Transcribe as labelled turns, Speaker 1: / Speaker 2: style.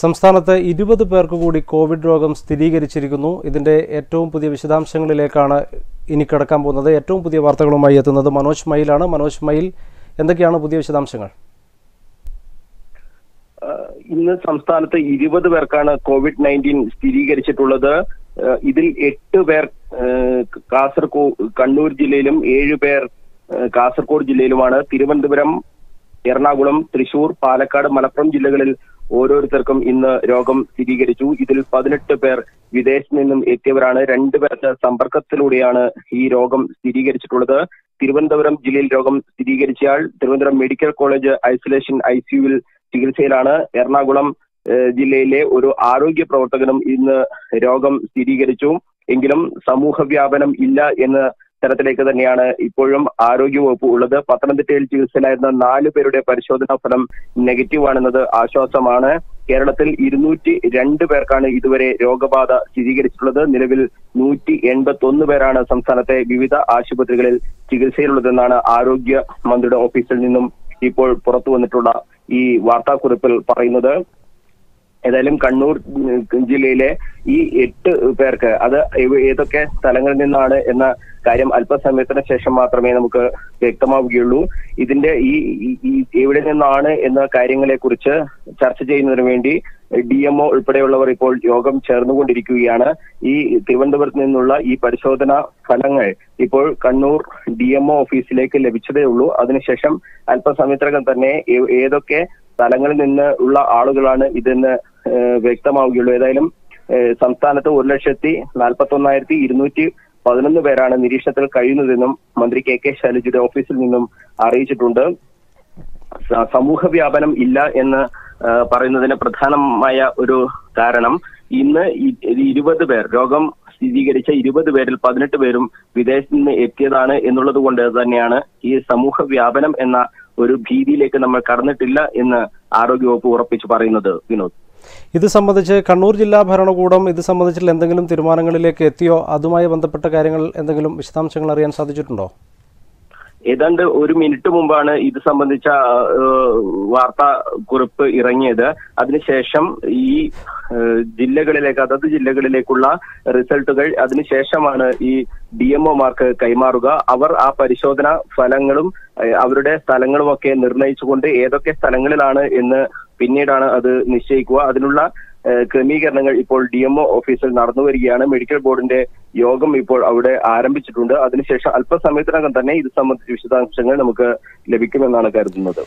Speaker 1: സംസ്ഥാനത്ത് ഇരുപത് പേർക്ക് കൂടി കോവിഡ് രോഗം സ്ഥിരീകരിച്ചിരിക്കുന്നു. ഇതിന്റെ ഏറ്റവും പുതിയ വിശദാംശങ്ങളിലേക്കാണ് ഇനി കിടക്കാൻ പോകുന്നത്. ഏറ്റവും പുതിയ വാർത്തകളുമായി എത്തുന്നത് മനോജ് മയിലാണ്. മനോജ് മയിൽ എന്തൊക്കെയാണ് പുതിയ വിശദാംശങ്ങൾ?
Speaker 2: ഇന്ന് സംസ്ഥാനത്ത് ഇരുപത് പേർക്കാണ് കോവിഡ് നയന്റീൻ സ്ഥിരീകരിച്ചിട്ടുള്ളത്. ഇതിൽ എട്ട് പേർ കാസർഗോ കണ്ണൂർ ജില്ലയിലും ഏഴ് പേർ കാസർഗോഡ് ജില്ലയിലുമാണ്. തിരുവനന്തപുരം എറണാകുളം തൃശൂർ പാലക്കാട് മലപ്പുറം ജില്ലകളിൽ ഓരോരുത്തർക്കും ഇന്ന് രോഗം സ്ഥിരീകരിച്ചു. ഇതിൽ പതിനെട്ട് പേർ വിദേശത്ത് നിന്നും എത്തിയവരാണ്. രണ്ടു പേർക്ക് സമ്പർക്കത്തിലൂടെയാണ് ഈ രോഗം സ്ഥിരീകരിച്ചിട്ടുള്ളത്. തിരുവനന്തപുരം ജില്ലയിൽ രോഗം സ്ഥിരീകരിച്ചയാൾ Thiruvananthapuram medical college isolation I സിയുവിൽ ചികിത്സയിലാണ്. എറണാകുളം ജില്ലയിലെ ഒരു ആരോഗ്യ പ്രവർത്തകനും ഇന്ന് രോഗം സ്ഥിരീകരിച്ചു. എങ്കിലും സമൂഹ വ്യാപനം ഇല്ല എന്ന തരത്തിലേക്ക് തന്നെയാണ് ഇപ്പോഴും ആരോഗ്യവകുപ്പ് ഉള്ളത്. പത്തനംതിട്ടയിൽ ചികിത്സയിലായിരുന്ന നാല് പേരുടെ പരിശോധനാ ഫലം നെഗറ്റീവ് ആണെന്നത് ആശ്വാസമാണ്. കേരളത്തിൽ ഇരുന്നൂറ്റി രണ്ട് പേർക്കാണ് ഇതുവരെ രോഗബാധ സ്ഥിരീകരിച്ചിട്ടുള്ളത്. നിലവിൽ നൂറ്റി എൺപത്തി ഒന്ന് പേരാണ് സംസ്ഥാനത്തെ വിവിധ ആശുപത്രികളിൽ ചികിത്സയിലുള്ളതെന്നാണ് ആരോഗ്യ മന്ത്രിയുടെ ഓഫീസിൽ നിന്നും ഇപ്പോൾ പുറത്തു വന്നിട്ടുള്ള ഈ വാർത്താക്കുറിപ്പിൽ പറയുന്നത്. ഏതായാലും കണ്ണൂർ ജില്ലയിലെ ഈ എട്ട് പേർക്ക് അത് ഏതൊക്കെ സ്ഥലങ്ങളിൽ നിന്നാണ് എന്ന കാര്യം അല്പസമയത്തിന് ശേഷം മാത്രമേ നമുക്ക് വ്യക്തമാവുകയുള്ളൂ. ഇതിന്റെ ഈ എവിടെ നിന്നാണ് എന്ന കാര്യങ്ങളെ കുറിച്ച് ചർച്ച ചെയ്യുന്നതിന് വേണ്ടി ഡി എംഒ ഉൾപ്പെടെയുള്ളവർ ഇപ്പോൾ യോഗം ചേർന്നുകൊണ്ടിരിക്കുകയാണ്. ഈ തിരുവനന്തപുരത്ത് നിന്നുള്ള ഈ പരിശോധന ഫലങ്ങൾ ഇപ്പോൾ കണ്ണൂർ ഡി എംഒ ഓഫീസിലേക്ക് ലഭിച്ചതേ ഉള്ളൂ. അതിനുശേഷം അല്പസമയത്തിനകം തന്നെ ഏതൊക്കെ സ്ഥലങ്ങളിൽ നിന്ന് ഉള്ള ആളുകളാണ് ഇതെന്ന് വ്യക്തമാവുകയുള്ളൂ. ഏതായാലും സംസ്ഥാനത്ത് ഒരു ലക്ഷത്തി നാൽപ്പത്തി ഒന്നായിരത്തി ഇരുന്നൂറ്റി പതിനൊന്ന് പേരാണ് നിരീക്ഷണത്തിൽ കഴിയുന്നതെന്നും മന്ത്രി കെ കെ ശൈലജയുടെ ഓഫീസിൽ നിന്നും അറിയിച്ചിട്ടുണ്ട്. സമൂഹ വ്യാപനം ഇല്ല എന്ന് പറയുന്നതിന് പ്രധാനമായ ഒരു കാരണം ഇന്ന് ഇരുപത് പേർ രോഗം സ്ഥിരീകരിച്ച ഇരുപത് പേരിൽ പതിനെട്ട് പേരും വിദേശത്ത് നിന്ന് എത്തിയതാണ് എന്നുള്ളത് കൊണ്ട് തന്നെയാണ് ഈ സമൂഹ വ്യാപനം എന്ന ഒരു ഭീതിയിലേക്ക് നമ്മൾ കടന്നിട്ടില്ല എന്ന് ആരോഗ്യവകുപ്പ് ഉറപ്പിച്ചു പറയുന്നത് വിനോദ്.
Speaker 1: ഇത് സംബന്ധിച്ച് കണ്ണൂർ ജില്ലാ ഭരണകൂടം ഇത് സംബന്ധിച്ചുള്ള എന്തെങ്കിലും തീരുമാനങ്ങളിലേക്ക് എത്തിയോ? അതുമായി ബന്ധപ്പെട്ട കാര്യങ്ങൾ എന്തെങ്കിലും വിശദാംശങ്ങൾ അറിയാൻ സാധിച്ചിട്ടുണ്ടോ?
Speaker 2: ഏതാണ്ട് ഒരു മിനിറ്റ് മുമ്പാണ് ഇത് സംബന്ധിച്ച വാർത്താ കുറിപ്പ് ഇറങ്ങിയത്. അതിനുശേഷം ഈ ജില്ലകളിലേക്ക് അതത് ജില്ലകളിലേക്കുള്ള റിസൾട്ടുകൾ അതിനുശേഷമാണ് ഈ ഡി എംഒമാർക്ക് കൈമാറുക. അവർ ആ പരിശോധന ഫലങ്ങളും അവരുടെ സ്ഥലങ്ങളുമൊക്കെ നിർണയിച്ചുകൊണ്ട് ഏതൊക്കെ സ്ഥലങ്ങളിലാണ് എന്ന് പിന്നീടാണ് അത് നിശ്ചയിക്കുക. അതിനുള്ള ക്രമീകരണങ്ങൾ ഇപ്പോൾ ഡി എംഒ ഓഫീസിൽ നടന്നു വരികയാണ്. മെഡിക്കൽ ബോർഡിന്റെ യോഗം ഇപ്പോൾ അവിടെ ആരംഭിച്ചിട്ടുണ്ട്. അതിനുശേഷം അല്പസമയത്തിനകം തന്നെ ഇത് സംബന്ധിച്ച വിശദാംശങ്ങൾ നമുക്ക് ലഭിക്കുമെന്നാണ് കരുതുന്നത്.